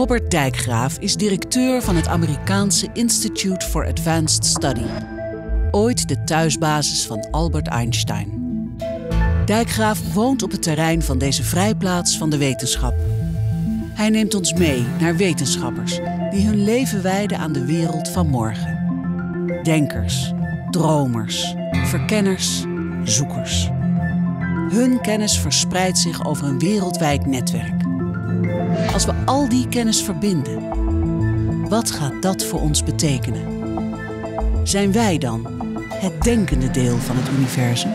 Robert Dijkgraaf is directeur van het Amerikaanse Institute for Advanced Study. Ooit de thuisbasis van Albert Einstein. Dijkgraaf woont op het terrein van deze vrijplaats van de wetenschap. Hij neemt ons mee naar wetenschappers die hun leven wijden aan de wereld van morgen. Denkers, dromers, verkenners, zoekers. Hun kennis verspreidt zich over een wereldwijd netwerk. Als we al die kennis verbinden, wat gaat dat voor ons betekenen? Zijn wij dan het denkende deel van het universum?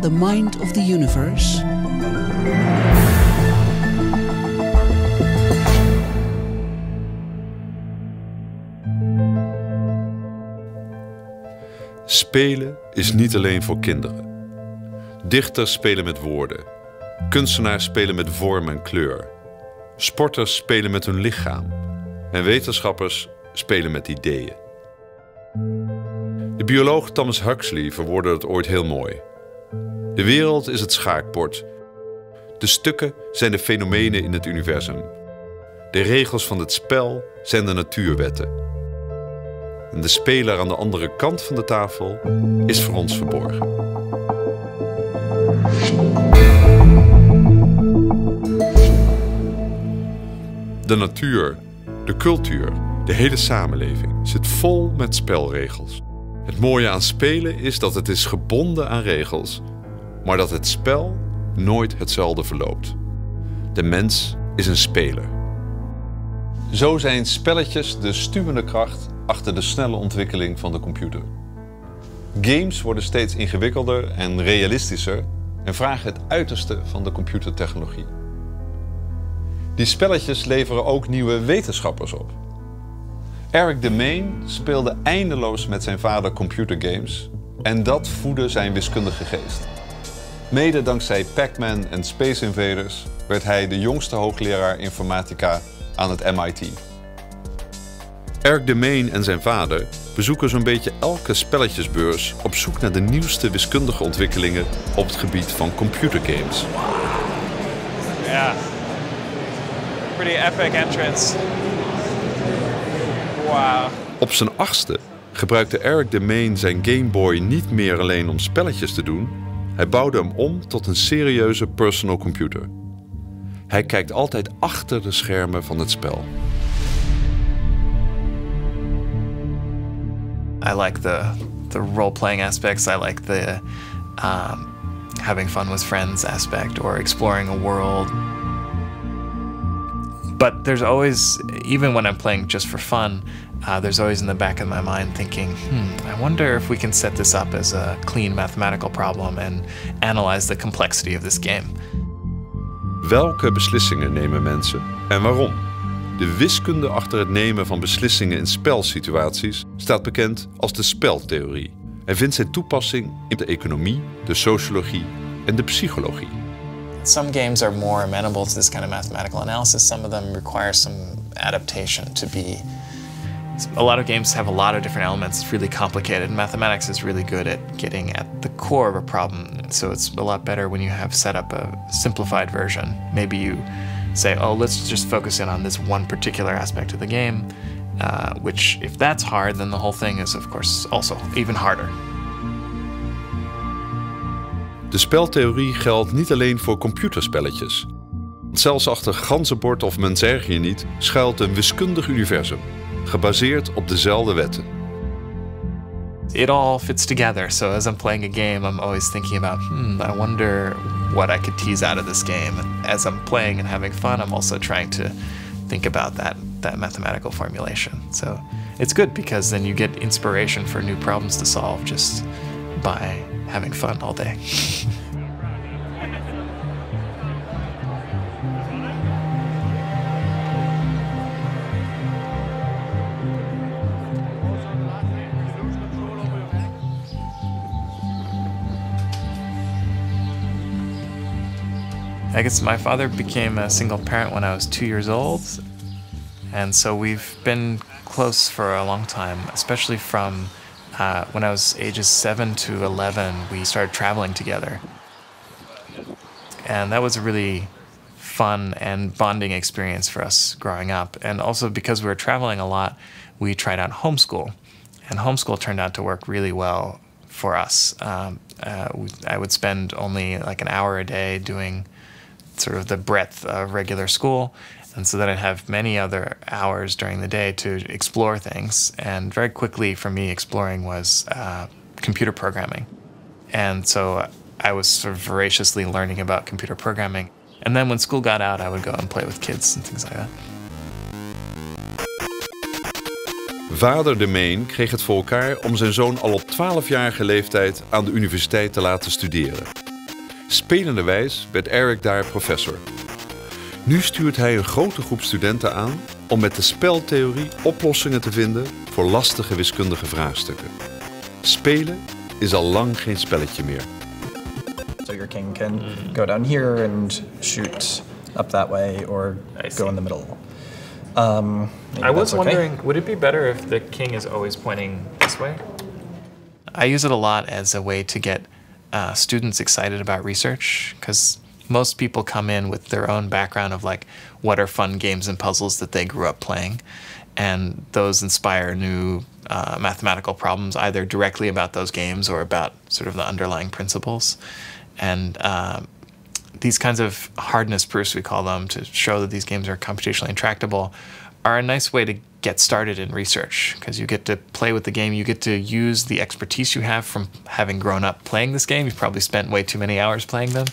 The mind of the universe? Spelen is niet alleen voor kinderen. Dichters spelen met woorden. Kunstenaars spelen met vorm en kleur. Sporters spelen met hun lichaam. En wetenschappers spelen met ideeën. De bioloog Thomas Huxley verwoordde het ooit heel mooi. De wereld is het schaakbord. De stukken zijn de fenomenen in het universum. De regels van het spel zijn de natuurwetten. En de speler aan de andere kant van de tafel is voor ons verborgen. De natuur, de cultuur, de hele samenleving zit vol met spelregels. Het mooie aan spelen is dat het is gebonden aan regels, maar dat het spel nooit hetzelfde verloopt. De mens is een speler. Zo zijn spelletjes de stuwende kracht achter de snelle ontwikkeling van de computer. Games worden steeds ingewikkelder en realistischer en vragen het uiterste van de computertechnologie. Die spelletjes leveren ook nieuwe wetenschappers op. Eric Demain speelde eindeloos met zijn vader computergames en dat voedde zijn wiskundige geest. Mede dankzij Pac-Man en Space Invaders werd hij de jongste hoogleraar informatica aan het MIT. Eric Demain en zijn vader bezoeken zo'n beetje elke spelletjesbeurs op zoek naar de nieuwste wiskundige ontwikkelingen op het gebied van computergames. Yeah. Pretty epic entrance. Wow. Op zijn achtste gebruikte Eric Demain zijn Game Boy niet meer alleen om spelletjes te doen, hij bouwde hem om tot een serieuze personal computer. Hij kijkt altijd achter de schermen van het spel. I like the the role playing aspects. I like the um, having fun with friends aspect or exploring a world. But there's always, even when I'm playing just for fun, uh, there's always in the back of my mind thinking, hmm, I wonder if we can set this up as a clean mathematical problem and analyze the complexity of this game. Welke beslissingen nemen mensen en waarom? De wiskunde achter het nemen van beslissingen in spelsituaties staat bekend als de speltheorie en vindt zijn toepassing in de economie, de sociologie en de psychologie. Some games are more amenable to this kind of mathematical analysis. Some of them require some adaptation to be. A lot of games have a lot of different elements. It's really complicated. Mathematics is really good at getting at the core of a problem. So it's a lot better when you have set up a simplified version. Maybe you say, oh, let's just focus in on this one particular aspect of the game, uh, which, if that's hard, then the whole thing is, of course, also even harder. De speltheorie geldt niet alleen voor computerspelletjes. Zelfs achter ganzenbord of mens erger je niet schuilt een wiskundig universum, gebaseerd op dezelfde wetten. It all fits together. So as I'm playing a game, I'm always thinking about, hmm, I wonder what I could tease out of this game. And as I'm playing and having fun, I'm also trying to think about that that mathematical formulation. So it's good because then you get inspiration for new problems to solve just by having fun all day. I guess my father became a single parent when I was two years old. And so we've been close for a long time, especially from uh, when I was ages 7 to 11, we started traveling together. And that was a really fun and bonding experience for us growing up. And also because we were traveling a lot, we tried out homeschool. And homeschool turned out to work really well for us. Um, uh, I would spend only like an hour a day doing sort of the breadth of regular school. And so then I'd have many other hours during the day to explore things. And very quickly for me, exploring was uh, computer programming. And so I was sort of voraciously learning about computer programming. And then when school got out, I would go and play with kids and things like that. Vader Demaine kreeg het voor elkaar om zijn zoon al op 12-jarige leeftijd aan de universiteit te laten studeren. Spelenderwijs werd Erik daar professor. Nu stuurt hij een grote groep studenten aan om met de speltheorie oplossingen te vinden voor lastige wiskundige vraagstukken. Spelen is al lang geen spelletje meer. So your king can go down here and shoot up that way or go in the middle. Um, I was okay. wondering, would it be better if the king is always pointing this way? I use it a lot as a way to get uh, students excited about research because most people come in with their own background of like what are fun games and puzzles that they grew up playing, and those inspire new uh, mathematical problems either directly about those games or about sort of the underlying principles, and. um these kinds of hardness proofs, we call them, to show that these games are computationally intractable, are a nice way to get started in research because you get to play with the game. You get to use the expertise you have from having grown up playing this game. You've probably spent way too many hours playing them.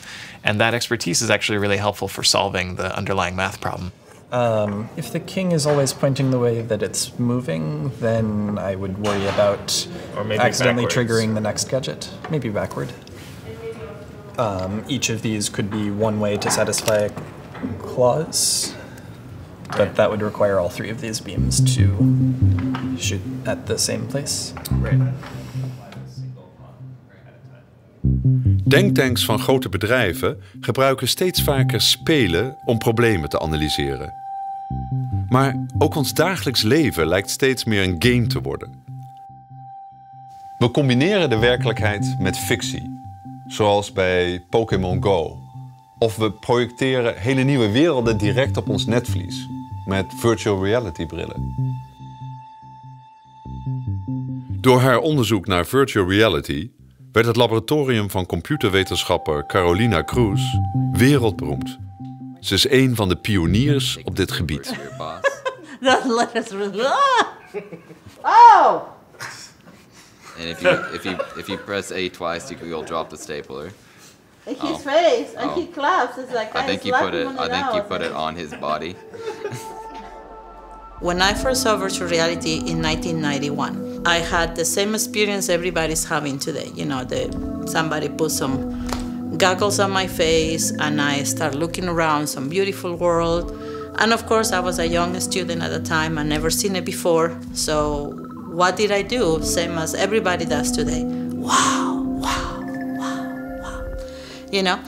And that expertise is actually really helpful for solving the underlying math problem. Um, if the king is always pointing the way that it's moving, then I would worry about Or maybe accidentally backwards. triggering the next gadget. Maybe backward. Um, each of these could be one way to satisfy a clause, but that would require all three of these beams to shoot at the same place. Denktanks van grote bedrijven gebruiken steeds vaker spelen om problemen te analyseren. Maar ook ons dagelijks leven lijkt steeds meer een game te worden. We combineren de werkelijkheid met fictie, zoals bij Pokémon Go. Of we projecteren hele nieuwe werelden direct op ons netvlies met virtual reality brillen. Door haar onderzoek naar virtual reality werd het laboratorium van computerwetenschapper Carolina Cruz wereldberoemd. Ze is een van de pioniers op dit gebied. Oh! And if you if you if you press A twice, drop the stapler. In Oh. his face, and Oh. he claps. It's like I think you put it. on I think you put it on his body. When I first saw virtual reality in 1991, I had the same experience everybody's having today. You know, the somebody put some goggles on my face, and I start looking around some beautiful world. And of course, I was a young student at the time. I never seen it before. So, what did I do? Same as everybody does today. Wow, wow, wow, wow. You know,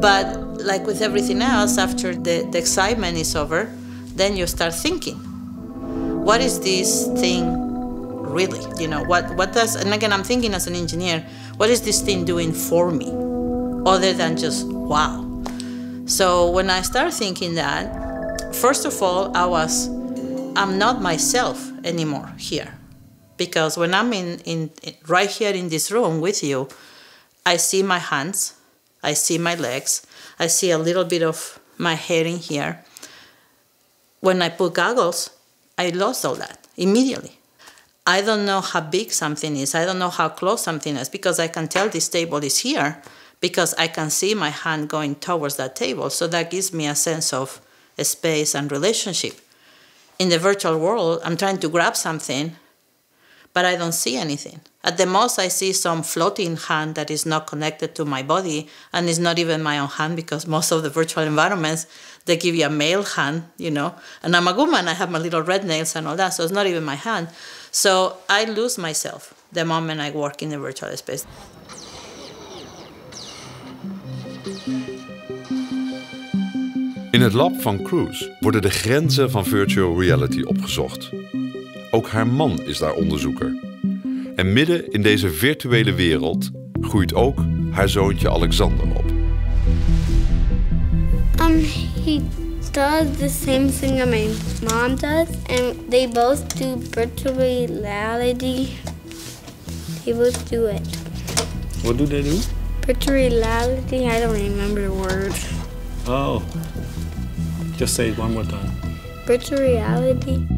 but like with everything else, after the, the excitement is over, then you start thinking what is this thing really? You know what what does and again i'm thinking as an engineer what is this thing doing for me other than just wow. So when i start thinking that first of all i was i'm not myself anymore here. Because when i'm in, in right here in this room with you i see my hands i see my legs i see a little bit of my hair in here when I put goggles, I lost all that immediately. I don't know how big something is. I don't know how close something is because I can tell this table is here because I can see my hand going towards that table. So that gives me a sense of space and relationship. In the virtual world, I'm trying to grab something, but I don't see anything. At the most, I see some floating hand that is not connected to my body and is not even my own hand because most of the virtual environments they give you a male hand, you know. And I'm a woman, I have my little red nails and all that, so it's not even my hand. So I lose myself the moment I work in the virtual space. In het lab van Cruz worden de grenzen van virtual reality opgezocht. Ook haar man is daar onderzoeker. En midden in deze virtuele wereld groeit ook haar zoontje Alexander op. Um, he does the same thing that my mom does, and they both do virtual reality. They both do it. What do they do? Virtual reality, I don't remember the word. Oh. Just say it one more time. Virtual reality.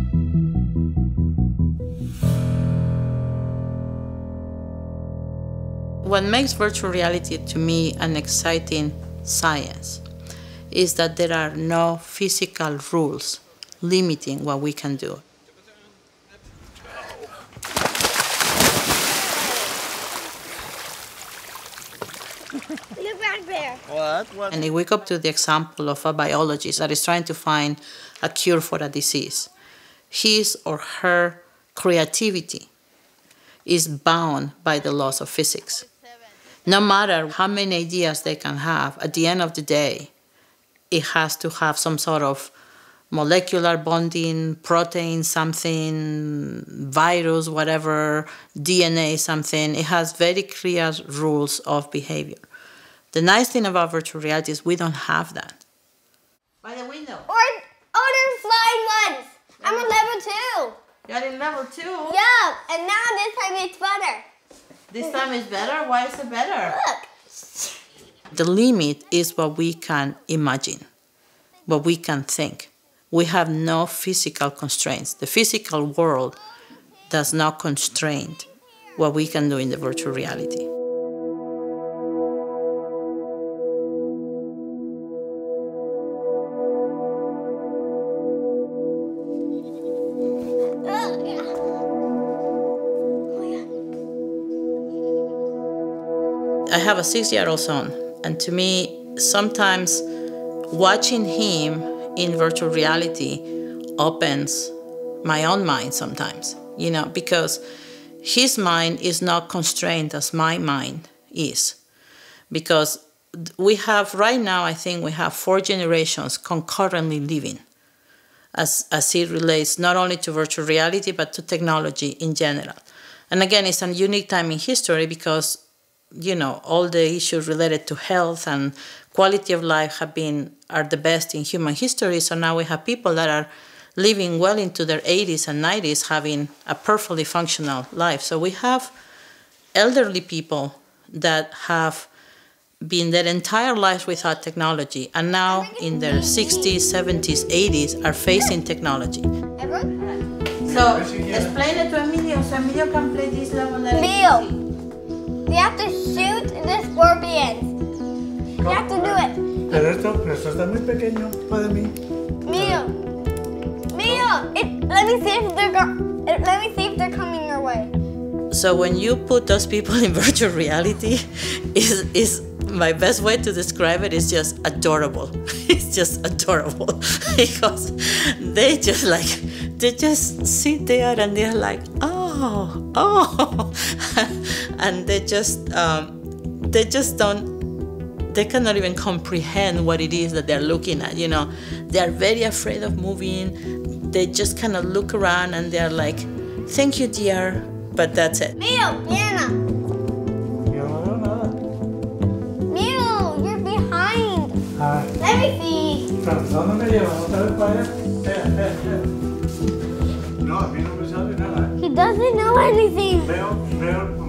What makes virtual reality to me an exciting science is that there are no physical rules limiting what we can do. Look back there. What? What? And if we go to the example of a biologist that is trying to find a cure for a disease, his or her creativity is bound by the laws of physics. No matter how many ideas they can have, at the end of the day, it has to have some sort of molecular bonding, protein, something, virus, whatever, DNA, something. It has very clear rules of behavior. The nice thing about virtual reality is we don't have that. By the window. Or, oh, there's flying ones. I'm a level two. You're in level two. Yeah, and now this time it's better. This time is better. Why is it better? Look. The limit is what we can imagine, what we can think. We have no physical constraints. The physical world does not constrain what we can do in the virtual reality. I have a six year old son, and to me, sometimes watching him in virtual reality opens my own mind sometimes, you know, because his mind is not constrained as my mind is. Because we have, right now, I think we have four generations concurrently living as, as it relates not only to virtual reality but to technology in general. And again, it's a unique time in history because you know all the issues related to health and quality of life have been are the best in human history. So now we have people that are living well into their 80s and 90s having a perfectly functional life. So we have elderly people that have been their entire lives without technology and now in their 60s, 70s, 80s are facing technology. So explain it to Emilio so Emilio can play this level. Emilio. We have to shoot the scorpions. We have to do it. Pero esto, pero esto está muy pequeño para mí. Emilio. Emilio. It, let me see if they're let me see if they're coming your way. So when you put those people in virtual reality, is is my best way to describe it is just adorable. It's just adorable because they just like they just sit there and they're like oh oh, and they just um, they just don't they cannot even comprehend what it is that they're looking at. You know, they're very afraid of moving. They just kind of look around and they're like, "Thank you, dear," but that's it. Emilio, Diana. Yo no nada. Emilio, you're behind. Ah, Let me see. pero ¿dónde me llevan? ¿Otra vez para allá? Espera, espera, espera. No, a mí no me sale nada. ¿eh? He doesn't know anything. Veo, veo el puntito ese.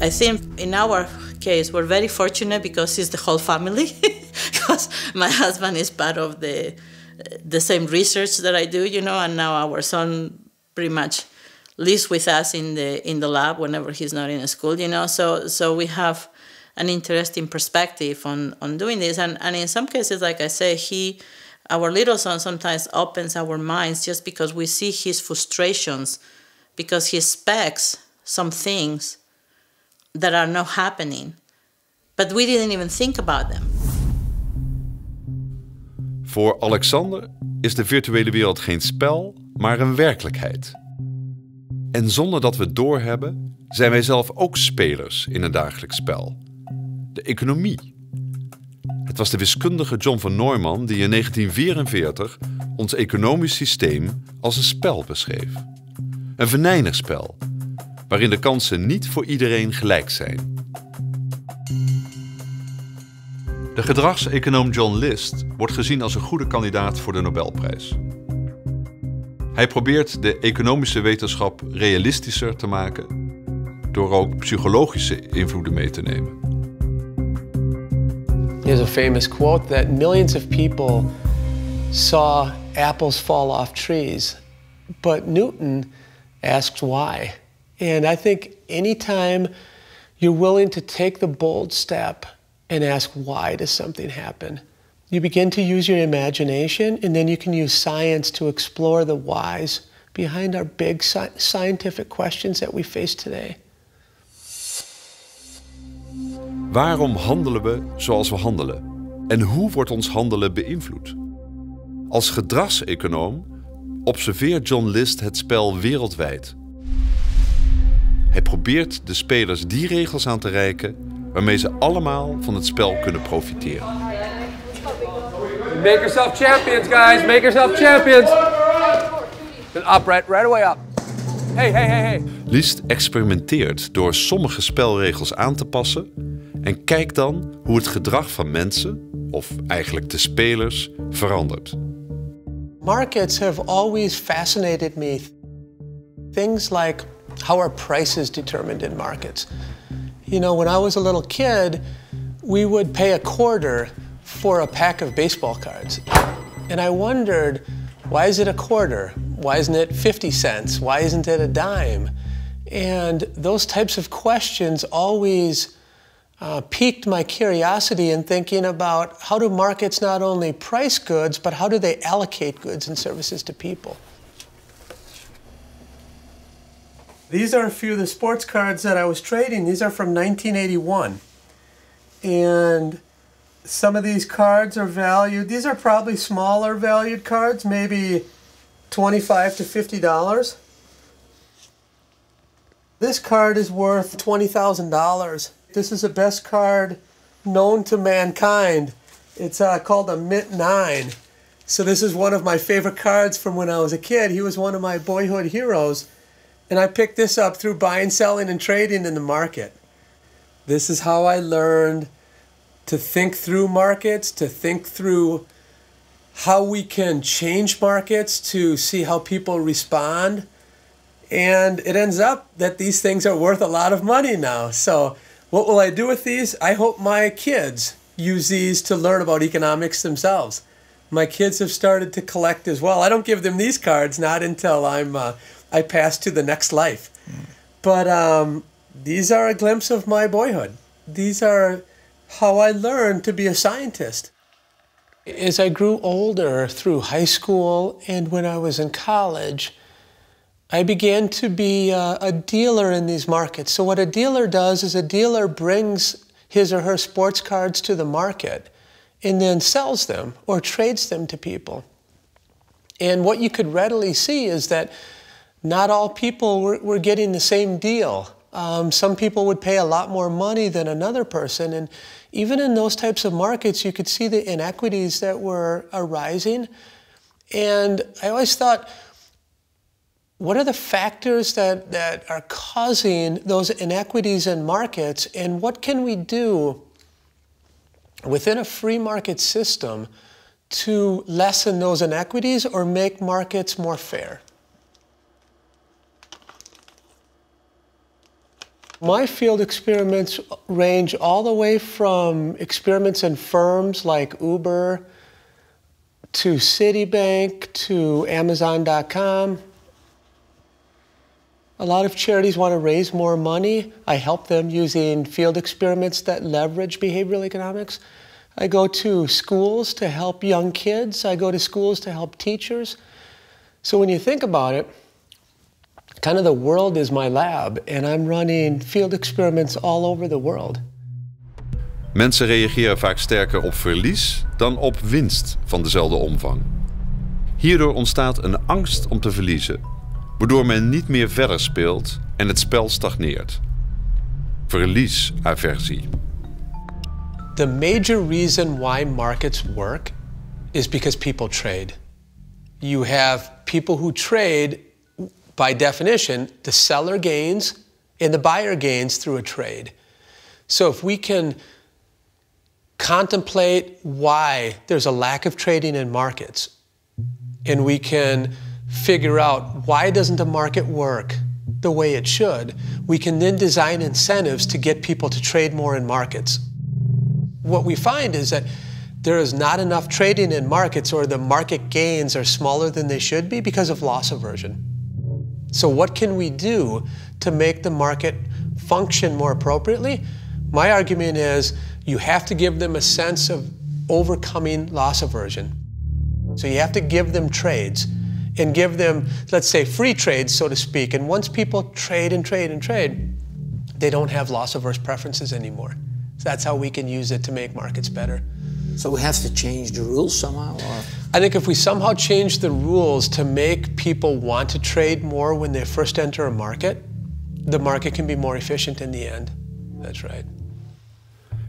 I think in our case, we're very fortunate because it's the whole family. because my husband is part of the the same research that I do, you know, and now our son pretty much lives with us in the in the lab whenever he's not in school, you know. So so we have an interesting perspective on on doing this, and and in some cases, like I say, he. Our little son sometimes opens our minds just because we see his frustrations, because he expects some things that are happening, but we didn't even think about them. Voor Alexander is de virtuele wereld geen spel, maar een werkelijkheid. En zonder dat we het doorhebben, zijn wij zelf ook spelers in een dagelijks spel. De economie. Het was de wiskundige John van Neumann die in 1944 ons economisch systeem als een spel beschreef. Een venijnig spel, waarin de kansen niet voor iedereen gelijk zijn. De gedragseconoom John List wordt gezien als een goede kandidaat voor de Nobelprijs. Hij probeert de economische wetenschap realistischer te maken door ook psychologische invloeden mee te nemen. There's a famous quote that millions of people saw apples fall off trees, but Newton asked why. And I think anytime you're willing to take the bold step and ask why does something happen, you begin to use your imagination and then you can use science to explore the whys behind our big sci scientific questions that we face today. Waarom handelen we zoals we handelen? En hoe wordt ons handelen beïnvloed? Als gedragseconoom observeert John List het spel wereldwijd. Hij probeert de spelers die regels aan te reiken waarmee ze allemaal van het spel kunnen profiteren. Make yourself champions, guys. Make yourself champions. And up, right, right away up. Hey, hey, hey, hey. List experimenteert door sommige spelregels aan te passen en kijkt dan hoe het gedrag van mensen, of eigenlijk de spelers, verandert. Markets have always fascinated me. Things like how are prices determined in markets? You know, when I was a little kid, we would pay a quarter for a pack of baseball cards. And I wondered, why is it a quarter? Why isn't it 50 cents? Why isn't it a dime? And those types of questions always uh, piqued my curiosity in thinking about how do markets not only price goods, but how do they allocate goods and services to people? These are a few of the sports cards that I was trading. These are from 1981. And some of these cards are valued, these are probably smaller valued cards, maybe 25 to $50. This card is worth $20,000. This is the best card known to mankind. It's uh, called a Mint 9. So this is one of my favorite cards from when I was a kid. He was one of my boyhood heroes. And I picked this up through buying, selling, and trading in the market. This is how I learned to think through markets, to think through how we can change markets to see how people respond. And it ends up that these things are worth a lot of money now. So, what will I do with these? I hope my kids use these to learn about economics themselves. My kids have started to collect as well. I don't give them these cards not until I'm uh, I pass to the next life. But um, these are a glimpse of my boyhood. These are how I learned to be a scientist. As I grew older through high school and when I was in college, I began to be a, a, dealer in these markets. So, what a dealer does is a dealer brings his or her sports cards to the market and then sells them or trades them to people. And what you could readily see is that not all people were, were getting the same deal. Um, some people would pay a lot more money than another person. And even in those types of markets, you could see the inequities that were arising. And I always thought, what are the factors that, that are causing those inequities in markets, and what can we do within a free market system to lessen those inequities or make markets more fair? My field experiments range all the way from experiments in firms like Uber to Citibank to Amazon.com. A lot of charities want to raise more money. I help them using field experiments that leverage behavioral economics. I go to schools to help young kids. I go to schools to help teachers. So when you think about it, kind of the world is my lab and I'm running field experiments all over the world. Mensen reageren vaak sterker op verlies dan op winst van dezelfde omvang. Hierdoor ontstaat een angst om te verliezen, waardoor men niet meer verder speelt en het spel stagneert. Verliesaversie. The major reason why markets work is because people trade. You have people who trade by definition, the seller gains and the buyer gains through a trade. So if we can contemplate why there's a lack of trading in markets, and we can figure out why doesn't the market work the way it should, we can then design incentives to get people to trade more in markets. What we find is that there is not enough trading in markets or the market gains are smaller than they should be because of loss aversion. So what can we do to make the market function more appropriately? My argument is you have to give them a sense of overcoming loss aversion. So you have to give them trades and give them, let's say, free trades, so to speak. And once people trade and trade and trade, they don't have loss averse preferences anymore. So that's how we can use it to make markets better. So we have to change the rules somehow? Or? I think if we somehow change the rules to make people want to trade more when they first enter a market, the market can be more efficient in the end. That's right.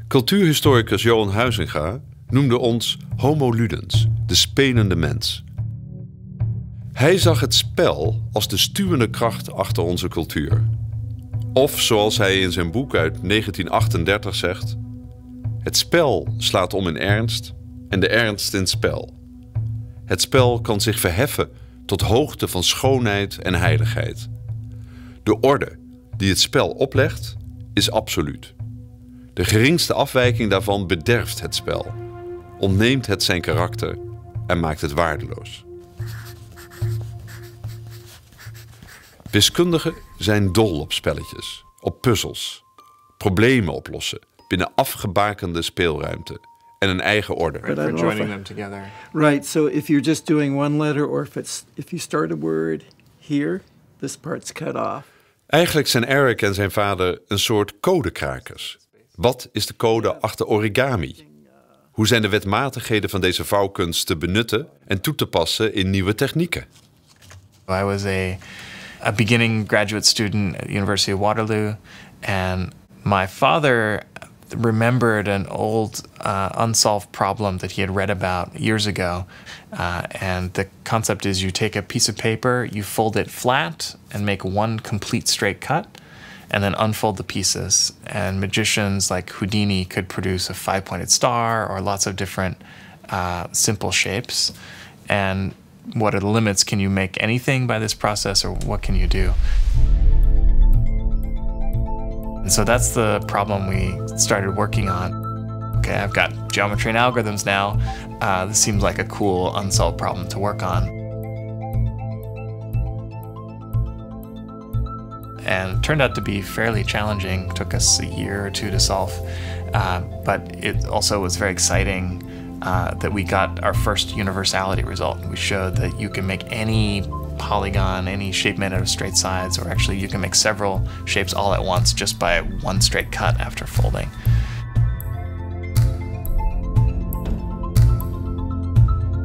Cultuurhistoricus Johan Huizinga noemde ons homo ludens, de spelende mens. Hij zag het spel als de stuwende kracht achter onze cultuur. Of zoals hij in zijn boek uit 1938 zegt: Het spel slaat om in ernst en de ernst in spel. Het spel kan zich verheffen tot hoogte van schoonheid en heiligheid. De orde die het spel oplegt is absoluut. De geringste afwijking daarvan bederft het spel, ontneemt het zijn karakter en maakt het waardeloos. Wiskundigen zijn dol op spelletjes, op puzzels, problemen oplossen binnen afgebakende speelruimte en een eigen orde. Right, for joining them together. Right, so if you're just doing one letter or if it's if you start a word here, this part's cut off. Eigenlijk zijn Eric en zijn vader een soort codekrakers. Wat is de code achter origami? Hoe zijn de wetmatigheden van deze vouwkunst te benutten en toe te passen in nieuwe technieken? I was a a beginning graduate student at the University of Waterloo, and my father remembered an old uh, unsolved problem that he had read about years ago. Uh, and the concept is you take a piece of paper, you fold it flat, and make one complete straight cut, and then unfold the pieces. And magicians like Houdini could produce a five pointed star or lots of different uh, simple shapes. And what are the limits? Can you make anything by this process, or what can you do? And so that's the problem we started working on. Okay, I've got geometry and algorithms now. Uh, this seems like a cool unsolved problem to work on. And it turned out to be fairly challenging. Took us a year or two to solve, uh, but it also was very exciting uh, that we got our first universality result. We showed that you can make any polygon, any shape made out of straight sides, or actually you can make several shapes all at once just by one straight cut after folding.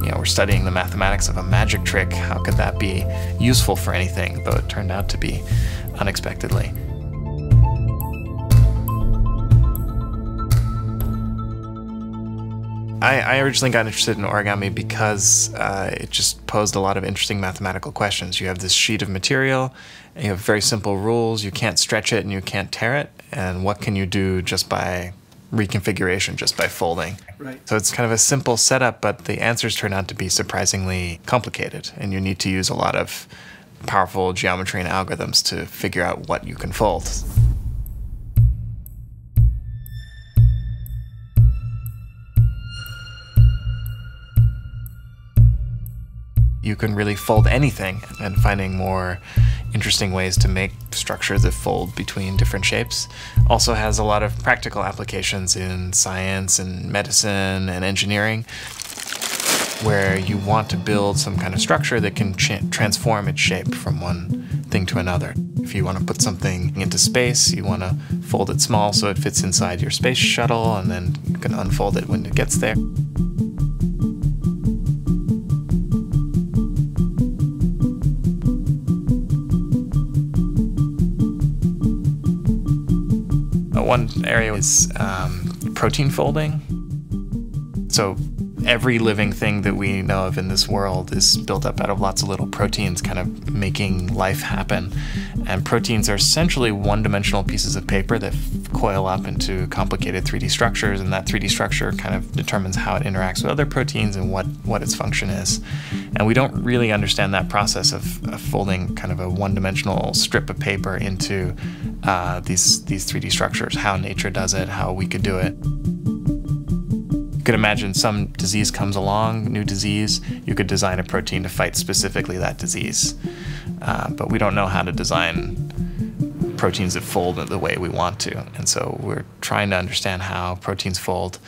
You know, we're studying the mathematics of a magic trick. How could that be useful for anything? Though it turned out to be unexpectedly. I, I, originally got interested in origami because uh, it just posed a lot of interesting mathematical questions. You have this sheet of material, and you have very simple rules. You can't stretch it and you can't tear it. And what can you do just by reconfiguration, just by folding? Right. So it's kind of a simple setup, but the answers turn out to be surprisingly complicated. And you need to use a lot of powerful geometry and algorithms to figure out what you can fold. You can really fold anything and finding more interesting ways to make structures that fold between different shapes. Also has a lot of practical applications in science and medicine and engineering where you want to build some kind of structure that can transform its shape from one thing to another. If you want to put something into space, you want to fold it small so it fits inside your space shuttle and then you can unfold it when it gets there. One area is um, protein folding. So every living thing that we know of in this world is built up out of lots of little proteins kind of making life happen. And proteins are essentially one dimensional pieces of paper that coil up into complicated 3D structures, and that 3D structure kind of determines how it interacts with other proteins and what, what its function is. And we don't really understand that process of, of folding kind of a one dimensional strip of paper into uh, these, these 3D structures, how nature does it, how we could do it. You could imagine some disease comes along, new disease, you could design a protein to fight specifically that disease. Uh, but we don't know how to design proteins that fold the way we want to. And so we're trying to understand how proteins fold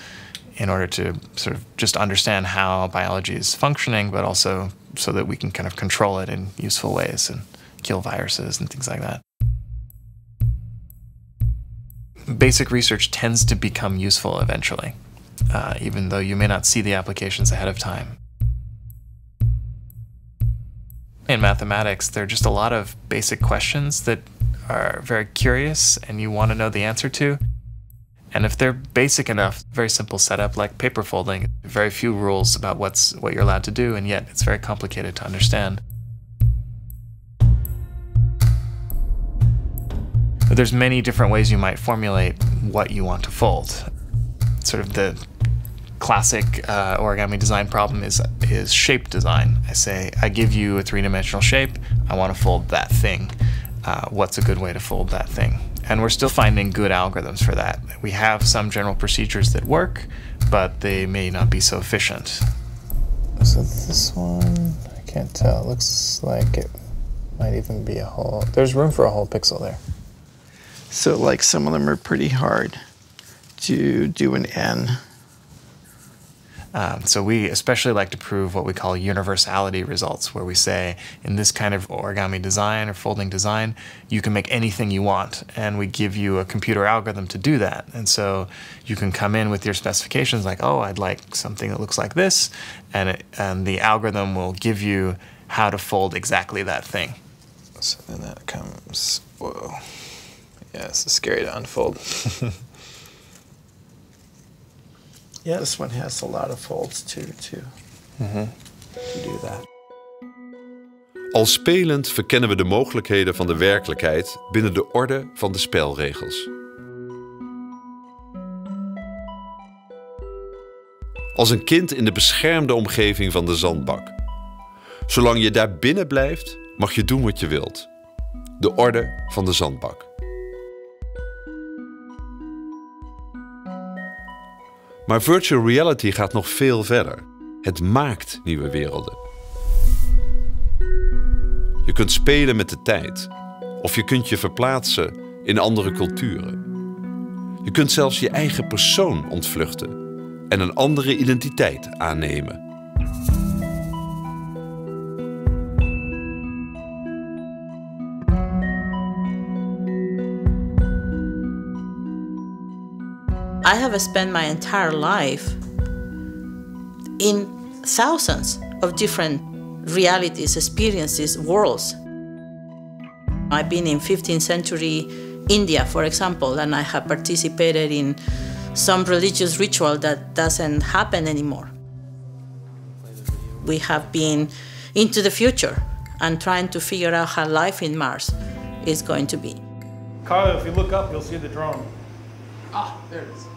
in order to sort of just understand how biology is functioning, but also so that we can kind of control it in useful ways and kill viruses and things like that. Basic research tends to become useful eventually uh, even though you may not see the applications ahead of time. In mathematics, there are just a lot of basic questions that are very curious and you want to know the answer to. And if they're basic enough, very simple setup like paper folding, very few rules about what's what you're allowed to do, and yet it's very complicated to understand. But there's many different ways you might formulate what you want to fold sort of the classic uh, origami design problem is is shape design. I say I give you a three-dimensional shape. I want to fold that thing. Uh, what's a good way to fold that thing? And we're still finding good algorithms for that. We have some general procedures that work, but they may not be so efficient. So this one, I can't tell. It looks like it might even be a whole. There's room for a whole pixel there. So like some of them are pretty hard to do an N. Um, so we especially like to prove what we call universality results, where we say in this kind of origami design or folding design, you can make anything you want, and we give you a computer algorithm to do that. And so you can come in with your specifications like, oh, I'd like something that looks like this, and, it, and the algorithm will give you how to fold exactly that thing. So then that comes, whoa. Yeah, this is scary to unfold. Yeah, this one has a lot of folds too, too. Mm -hmm. To do that. Al spelend verkennen we de mogelijkheden van de werkelijkheid binnen de orde van de spelregels. Als een kind in de beschermde omgeving van de zandbak. Zolang je daar binnen blijft, mag je doen wat je wilt. De orde van de zandbak. Maar virtual reality gaat nog veel verder. Het maakt nieuwe werelden. Je kunt spelen met de tijd. Of je kunt je verplaatsen in andere culturen. Je kunt zelfs je eigen persoon ontvluchten en een andere identiteit aannemen. I have spent my entire life in thousands of different realities, experiences, worlds. I've been in 15th century India, for example, and I have participated in some religious ritual that doesn't happen anymore. We have been into the future and trying to figure out how life in Mars is going to be. Carlo, if you look up, you'll see the drone. Ah, there it is.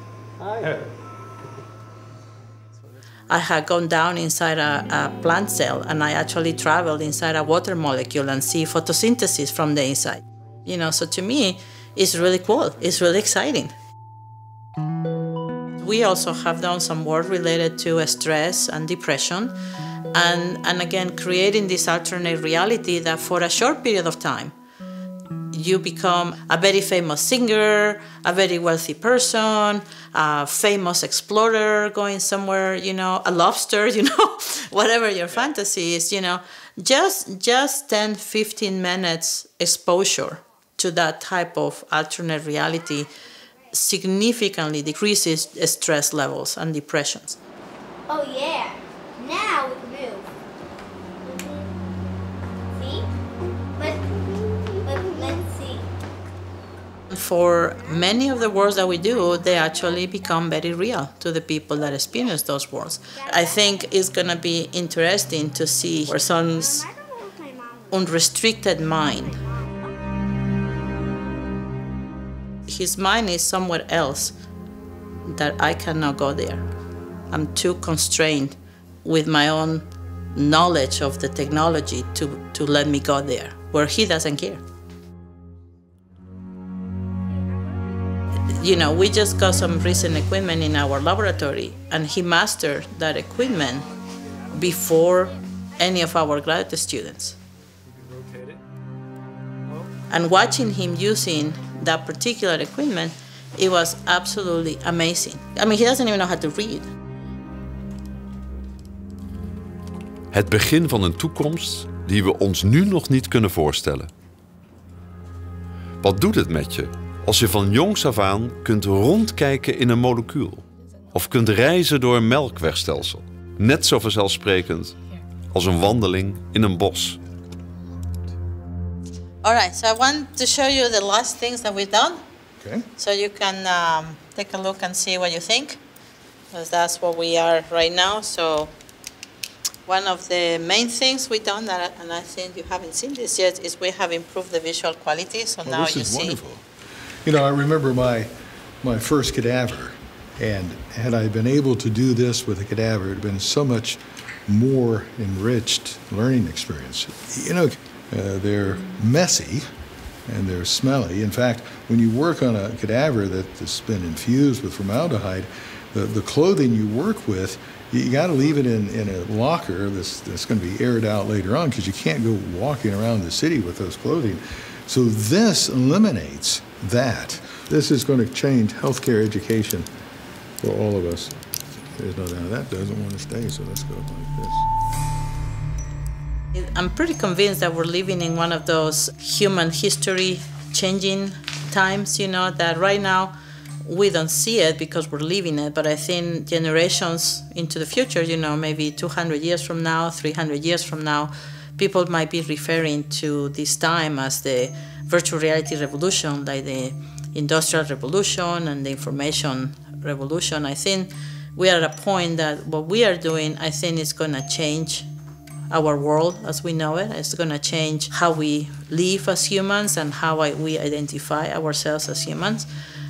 I had gone down inside a, a, plant cell and I actually traveled inside a water molecule and see photosynthesis from the inside. You know, so to me, it's really cool. It's really exciting. We also have done some work related to stress and depression and, and again, creating this alternate reality that for a short period of time, you become a very famous singer, a very wealthy person, a famous explorer going somewhere, you know, a lobster, you know, whatever your fantasy is, you know, just just 10 15 minutes exposure to that type of alternate reality significantly decreases stress levels and depressions. Oh yeah. For many of the worlds that we do, they actually become very real to the people that experience those worlds. I think it's going to be interesting to see where someone's unrestricted mind his mind is somewhere else that I cannot go there. I'm too constrained with my own knowledge of the technology to, to let me go there, where he doesn't care. You know, we just got some recent equipment in our laboratory, and he mastered that equipment before any of our graduate students. And watching him using that particular equipment, it was absolutely amazing. I mean, he doesn't even know how to read. Het begin van een toekomst die we ons nu nog niet kunnen voorstellen. Wat doet het met je als je van jongs af aan kunt rondkijken in een molecuul? Of kunt reizen door een melkwegstelsel? Net zo vanzelfsprekend als een wandeling in een bos. All right, so I want to show you the last things that we've done. Okay. So you can um, take a look and see what you think, because that's what we are right now. So one of the main things we've done, that, and I think you haven't seen this yet, is we have improved the visual quality. So Well, now this you see. wonderful. You know, I remember my my first cadaver, and had I been able to do this with a cadaver, it would have been so much more enriched learning experience. You know, uh, they're messy and they're smelly. In fact, when you work on a cadaver that has been infused with formaldehyde, the, the clothing you work with, you, you got to leave it in, in a locker that's, that's going to be aired out later on because you can't go walking around the city with those clothing. So this eliminates that. This is going to change healthcare education for all of us. There's no doubt that doesn't want to stay, so let's go like this. I'm pretty convinced that we're living in one of those human history changing times, you know, that right now we don't see it because we're living it, but I think generations into the future, you know, maybe 200 years from now, 300 years from now, people might be referring to this time as the virtual reality revolution, like the industrial revolution and the information revolution. I think we are at a point that what we are doing, I think, is going to change our world as we know it. It's going to change how we live as humans and how we identify ourselves as humans.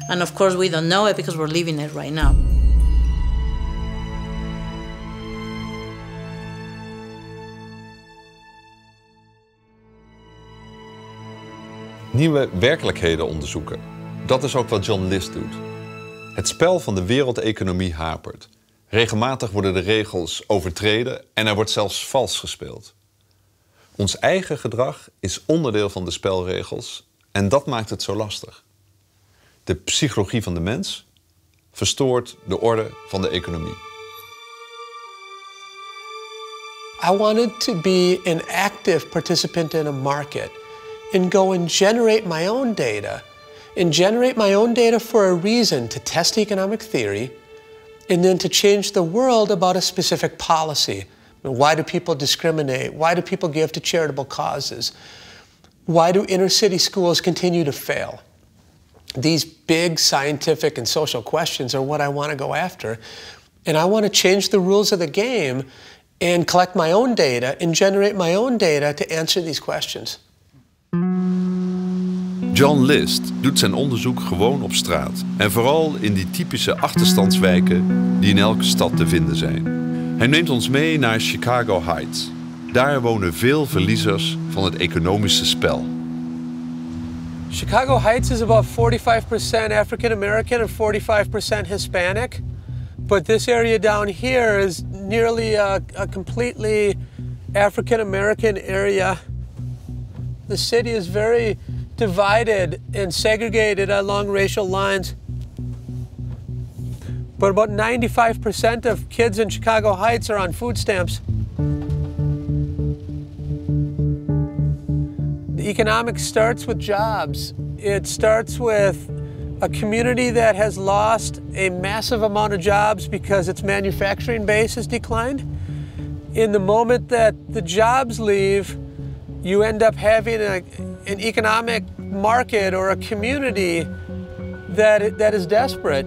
And of course, we don't know it because we're living it right now. Nieuwe werkelijkheden onderzoeken. Dat is ook wat John List doet. Het spel van de wereldeconomie hapert. Regelmatig worden de regels overtreden en er wordt zelfs vals gespeeld. Ons eigen gedrag is onderdeel van de spelregels en dat maakt het zo lastig. De psychologie van de mens verstoort de orde van de economie. I wanted to be an active participant in a market and go and generate my own data and generate my own data for a reason to test economic theory and then to change the world about a specific policy. Why do people discriminate? Why do people give to charitable causes? Why do inner city schools continue to fail? These big scientific and social questions are what I want to go after. And I want to change the rules of the game and collect my own data and generate my own data to answer these questions. John List doet zijn onderzoek gewoon op straat. En vooral in die typische achterstandswijken die in elke stad te vinden zijn. Hij neemt ons mee naar Chicago Heights. Daar wonen veel verliezers van het economische spel. Chicago Heights is about 45% African American and 45% Hispanic. But this area down here is nearly a, a completely African American area. The city is very divided and segregated along racial lines. But about 95% of kids in Chicago Heights are on food stamps. The economics starts with jobs. It starts with a community that has lost a massive amount of jobs because its manufacturing base has declined. In the moment that the jobs leave, you end up having a, an economic market or a community that, that is desperate.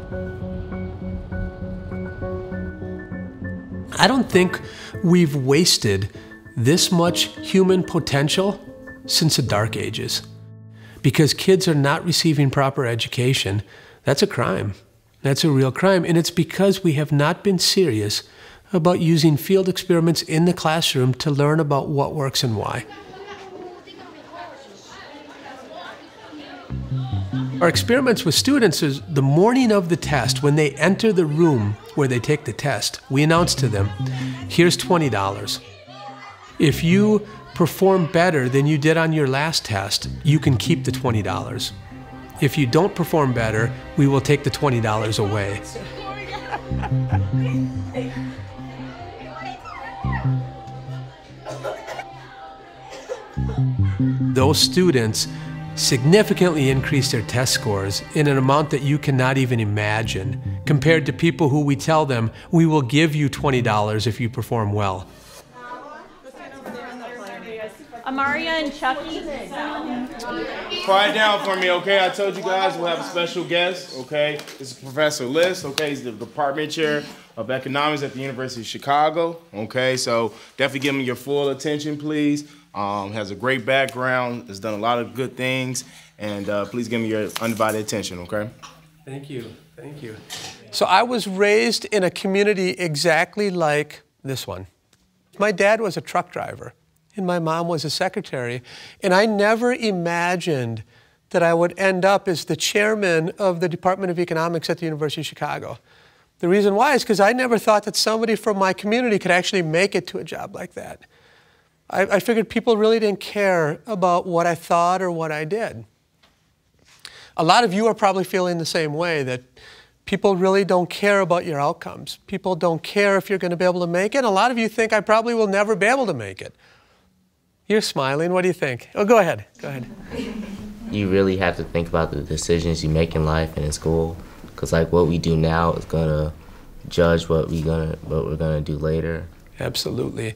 I don't think we've wasted this much human potential since the Dark Ages. because kids are not receiving proper education, that's a crime. That's a real crime. And it's because we have not been serious about using field experiments in the classroom to learn about what works and why. Our experiments with students is the morning of the test, when they enter the room where they take the test, we announce to them, here's $20. If you perform better than you did on your last test, you can keep the $20. If you don't perform better, we will take the $20 away. Those students significantly increase their test scores in an amount that you cannot even imagine compared to people who we tell them, we will give you $20 if you perform well. Amaria and Chucky. Quiet down for me, okay? I told you guys we'll have a special guest, okay? This is Professor List, okay? He's the department chair of economics at the University of Chicago, okay? So definitely give him your full attention, please. Um, has a great background, has done a lot of good things, and uh, please give me your undivided attention, okay? Thank you. Thank you. So I was raised in a community exactly like this one. My dad was a truck driver, and my mom was a secretary, and I never imagined that I would end up as the chairman of the Department of Economics at the University of Chicago. The reason why is because I never thought that somebody from my community could actually make it to a job like that. I, I figured people really didn't care about what I thought or what I did. A lot of you are probably feeling the same way that people really don't care about your outcomes. People don't care if you're going to be able to make it. A lot of you think I probably will never be able to make it. You're smiling. What do you think? Oh, go ahead. Go ahead. You really have to think about the decisions you make in life and in school, because like what we do now is gonna judge what we gonna what we're gonna do later. Absolutely.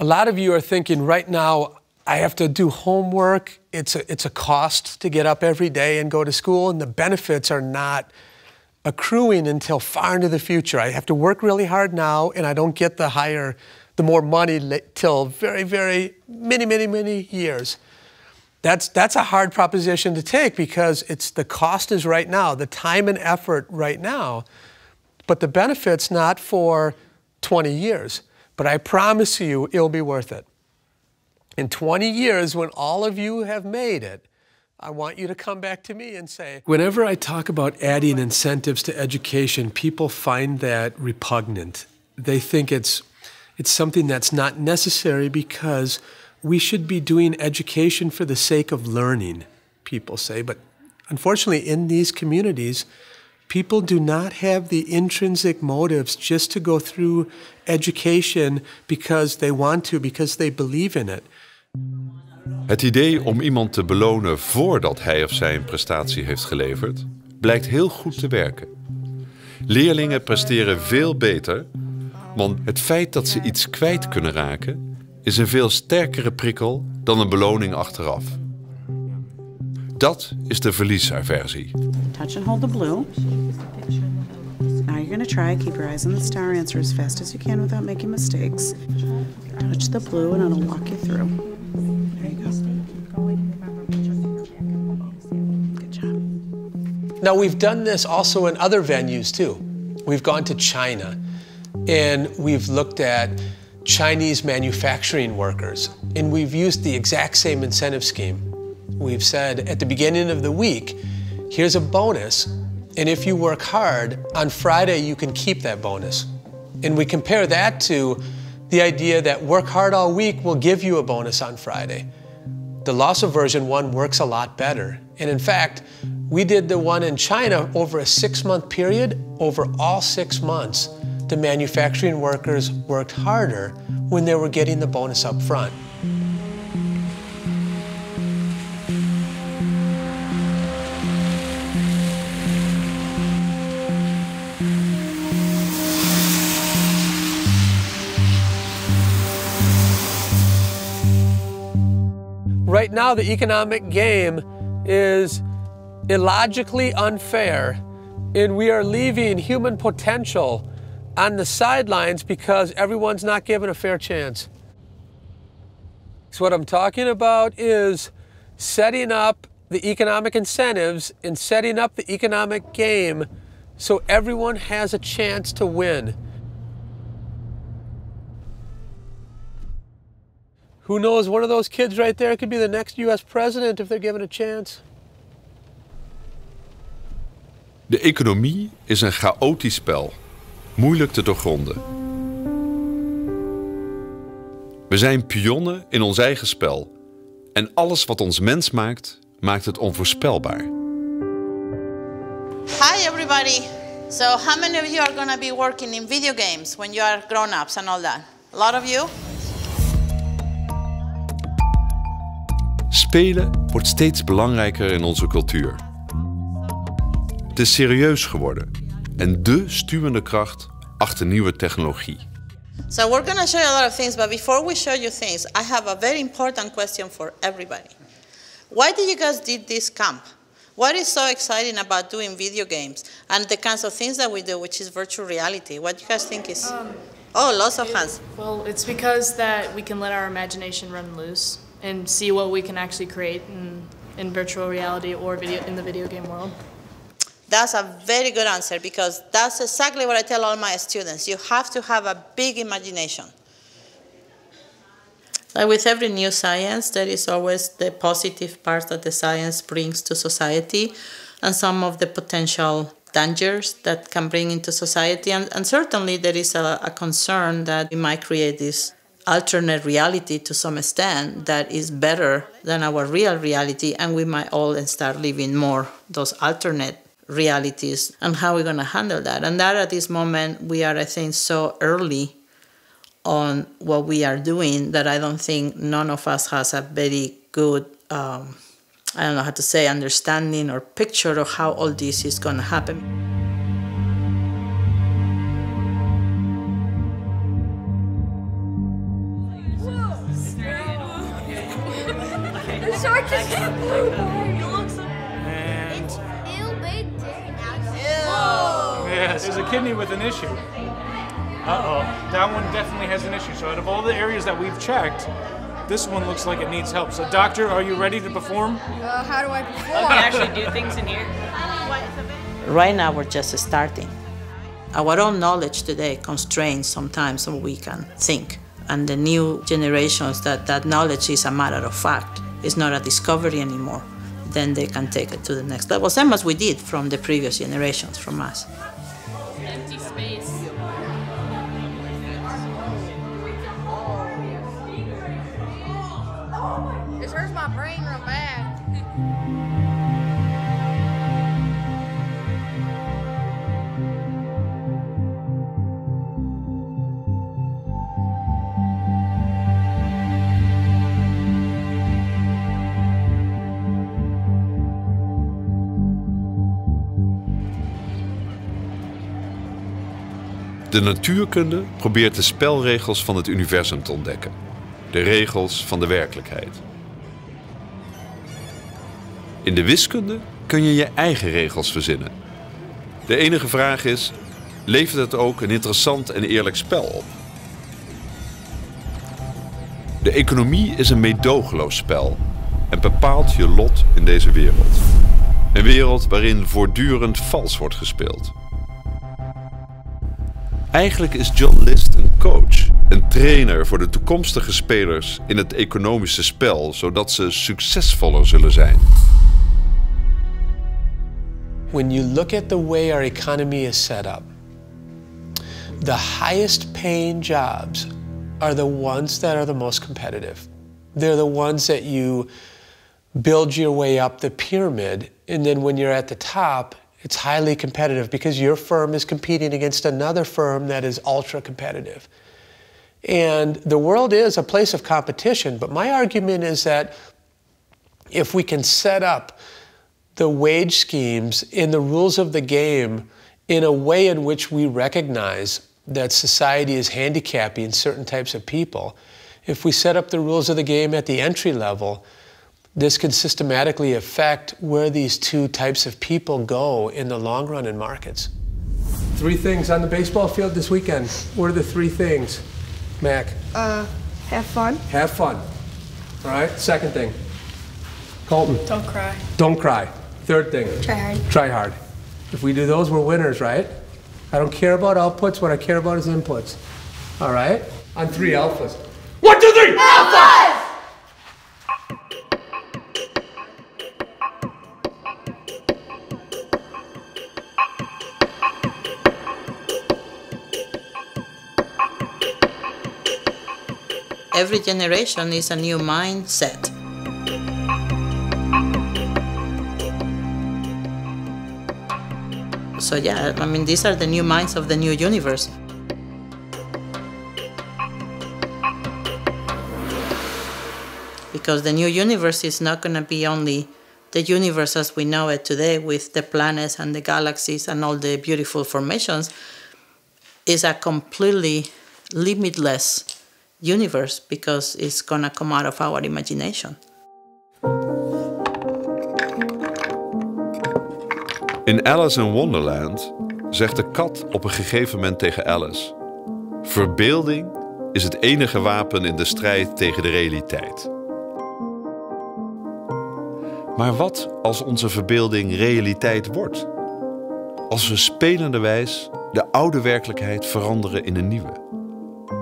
A lot of you are thinking right now, I have to do homework. It's a, it's a cost to get up every day and go to school, and the benefits are not accruing until far into the future. I have to work really hard now, and I don't get the higher, the more money till very, very many, many, many years. That's, that's a hard proposition to take because it's the cost is right now, the time and effort right now, but the benefit's not for 20 years. But I promise you, it'll be worth it. In 20 years, when all of you have made it, I want you to come back to me and say. Whenever I talk about adding incentives to education, people find that repugnant. They think it's, it's something that's not necessary because we should be doing education for the sake of learning, people say. But unfortunately, in these communities, people do not have the intrinsic motives just to go through education because they want to, because they believe in it. Het idee om iemand te belonen voordat hij of zij een prestatie heeft geleverd, blijkt heel goed te werken. Leerlingen presteren veel beter, want het feit dat ze iets kwijt kunnen raken, is een veel sterkere prikkel dan een beloning achteraf. Dat is de verliesaversie. Touch and hold the blue. You're going to try, keep your eyes on the star, answer as fast as you can without making mistakes. Touch the blue and it'll walk you through. There you go. Good job. Now, we've done this also in other venues too. We've gone to China and we've looked at Chinese manufacturing workers, and we've used the exact same incentive scheme. We've said at the beginning of the week, here's a bonus, and if you work hard, on Friday you can keep that bonus. And we compare that to the idea that work hard all week will give you a bonus on Friday. The loss aversion one works a lot better. And in fact, we did the one in China over a six month period. Over all six months, the manufacturing workers worked harder when they were getting the bonus up front. Now, the economic game is illogically unfair, and we are leaving human potential on the sidelines because everyone's not given a fair chance. So, what I'm talking about is setting up the economic incentives and setting up the economic game so everyone has a chance to win. Who knows, one of those kids right there could be the next US president if they're given a chance. De economie is een chaotisch spel, moeilijk te doorgronden. We zijn pionnen in ons eigen spel. En alles wat ons mens maakt, maakt het onvoorspelbaar. Hi, everybody. So, how many of you are going to be working in video games when you are grown ups and all that? A lot of you? Spelen wordt steeds belangrijker in onze cultuur. Het is serieus geworden en dé stuwende kracht achter nieuwe technologie. So, we're going to show you a lot of things, but before we show you things, I have a very important question for everybody. Why did you guys did this camp? What is so exciting about doing video games and the kinds of things that we do, which is virtual reality? What do you guys think is? oh, lots of hands. Well, it's because that we can let our imagination run loose and see what we can actually create in, in virtual reality or video in the video game world. That's a very good answer because that's exactly what I tell all my students. You have to have a big imagination. Like with every new science, there is always the positive part that the science brings to society and some of the potential dangers that can bring into society. And, and certainly there is a, a concern that we might create this alternate reality to some extent that is better than our real reality, and we might all start living more those alternate realities and how we're going to handle that. And that at this moment, we are, I think, so early on what we are doing that I don't think none of us has a very good, um, I don't know how to say, understanding or picture of how all this is going to happen. The shark just flew by. Yeah, there's a kidney with an issue. Uh-oh. That one definitely has an issue. So out of all the areas that we've checked, this one looks like it needs help. So doctor, are you ready to perform? Uh, how do I perform? Oh, you actually do things in here? Right now, we're just starting. Our own knowledge today constrains sometimes what we can think. And the new generations, that, that knowledge is a matter of fact. It's not a discovery anymore. Then they can take it to the next level, same as we did from the previous generations from us. Empty space. This hurts my brain real bad. De natuurkunde probeert de spelregels van het universum te ontdekken. De regels van de werkelijkheid. In de wiskunde kun je je eigen regels verzinnen. De enige vraag is: levert het ook een interessant en eerlijk spel op? De economie is een meedogenloos spel en bepaalt je lot in deze wereld. Een wereld waarin voortdurend vals wordt gespeeld. Eigenlijk is John List een coach, een trainer voor de toekomstige spelers in het economische spel, zodat ze succesvoller zullen zijn. When you look at the way our economy is set up, the highest paying jobs are the ones that are the most competitive. They're the ones that you build your way up the pyramid, and then when you're at the top, it's highly competitive because your firm is competing against another firm that is ultra competitive. And the world is a place of competition, but my argument is that if we can set up the wage schemes in the rules of the game in a way in which we recognize that society is handicapping certain types of people, if we set up the rules of the game at the entry level, this could systematically affect where these two types of people go in the long run in markets. Three things on the baseball field this weekend. What are the three things, Mac? Uh, have fun. Have fun. All right. Second thing. Colton. Don't cry. Don't cry. Third thing. Try hard. Try hard. If we do those, we're winners, right? I don't care about outputs. What I care about is inputs. All right? On three alphas. One, two, three! Alphas! Every generation is a new mindset. So yeah, I mean these are the new minds of the new universe. Because the new universe is not going to be only the universe as we know it today with the planets and the galaxies and all the beautiful formations is a completely limitless universe because it's to come out of our imagination. In Alice in Wonderland zegt de kat op een gegeven moment tegen Alice: Verbeelding is het enige wapen in de strijd tegen de realiteit. Maar wat als onze verbeelding realiteit wordt? Als we spelenderwijs de oude werkelijkheid veranderen in een nieuwe.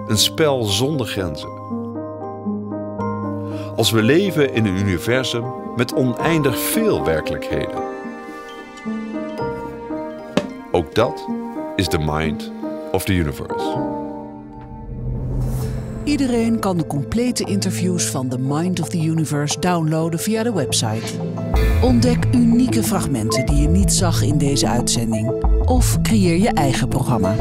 Een spel zonder grenzen. Als we leven in een universum met oneindig veel werkelijkheden. Ook dat is the mind of the universe. Iedereen kan de complete interviews van The Mind of the Universe downloaden via de website. Ontdek unieke fragmenten die je niet zag in deze uitzending. Of creëer je eigen programma.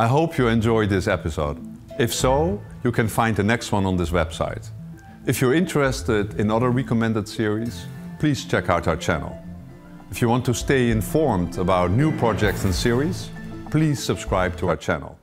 I hope you enjoyed this episode. If so, you can find the next one on this website. If you're interested in other recommended series, please check out our channel. If you want to stay informed about new projects and series, please subscribe to our channel.